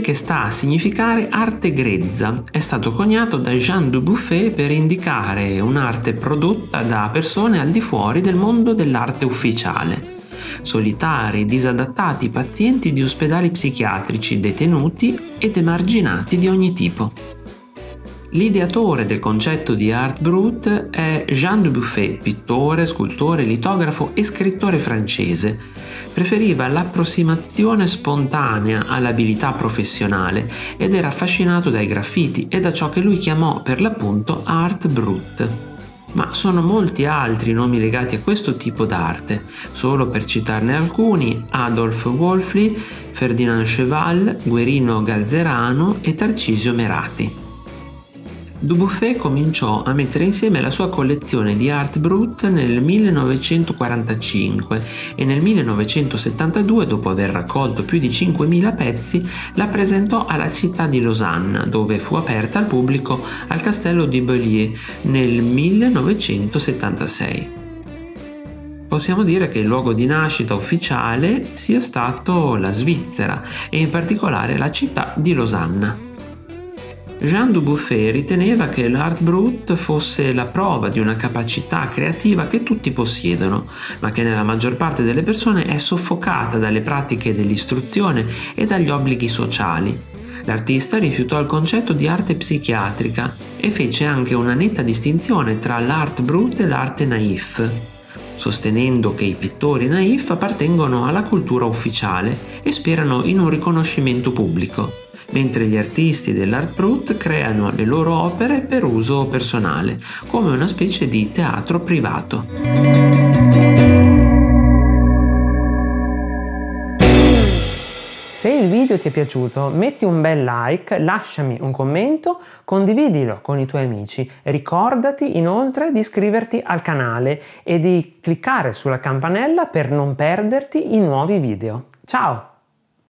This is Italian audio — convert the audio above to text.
che sta a significare arte grezza. È stato coniato da Jean Dubuffet per indicare un'arte prodotta da persone al di fuori del mondo dell'arte ufficiale solitari, disadattati pazienti di ospedali psichiatrici, detenuti ed emarginati di ogni tipo. L'ideatore del concetto di art brut è Jean Dubuffet, pittore, scultore, litografo e scrittore francese. Preferiva l'approssimazione spontanea all'abilità professionale ed era affascinato dai graffiti e da ciò che lui chiamò per l'appunto art brut ma sono molti altri nomi legati a questo tipo d'arte. Solo per citarne alcuni, Adolf Wolfli, Ferdinand Cheval, Guerino Galzerano e Tarcisio Merati. Dubuffet cominciò a mettere insieme la sua collezione di art brut nel 1945 e nel 1972, dopo aver raccolto più di 5.000 pezzi, la presentò alla città di Losanna, dove fu aperta al pubblico al castello di Beaulieu nel 1976. Possiamo dire che il luogo di nascita ufficiale sia stato la Svizzera e in particolare la città di Losanna. Jean Dubuffet riteneva che l'art brut fosse la prova di una capacità creativa che tutti possiedono, ma che nella maggior parte delle persone è soffocata dalle pratiche dell'istruzione e dagli obblighi sociali. L'artista rifiutò il concetto di arte psichiatrica e fece anche una netta distinzione tra l'art brut e l'arte naif, sostenendo che i pittori naif appartengono alla cultura ufficiale e sperano in un riconoscimento pubblico mentre gli artisti dell'Art Brut creano le loro opere per uso personale, come una specie di teatro privato. Se il video ti è piaciuto metti un bel like, lasciami un commento, condividilo con i tuoi amici. Ricordati inoltre di iscriverti al canale e di cliccare sulla campanella per non perderti i nuovi video. Ciao!